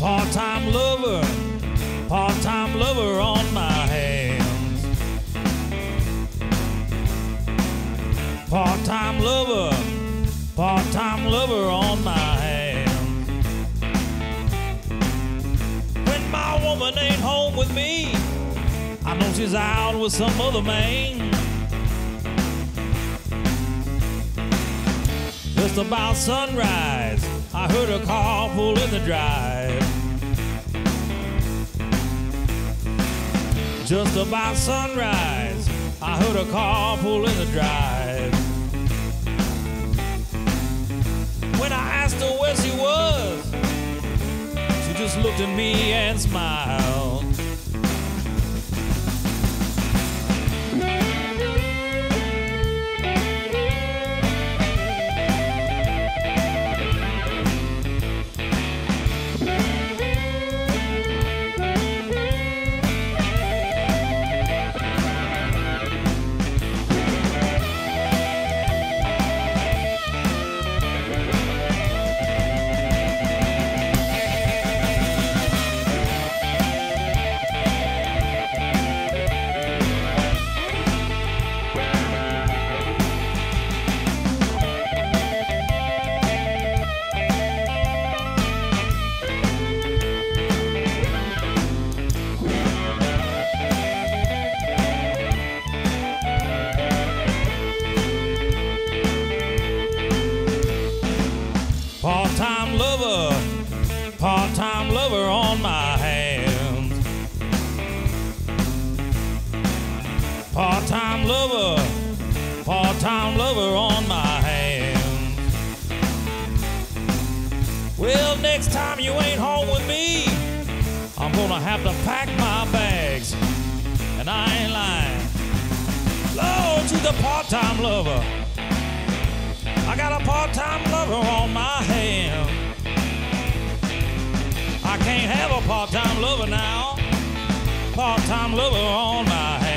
Part-time lover, part-time lover on my hands. Part-time lover, part-time lover on my hands. When my woman ain't home with me, I know she's out with some other man. Just about sunrise, I heard a car pull in the drive. Just about sunrise, I heard a car pull in the drive. When I asked her where she was, she just looked at me and smiled. My hands. Part time lover, part time lover on my hands. Well, next time you ain't home with me, I'm gonna have to pack my bags. And I ain't lying. Lord, she's a part time lover. I got a part-time lover on my hand. I can't have a part-time lover now. Part-time lover on my hand.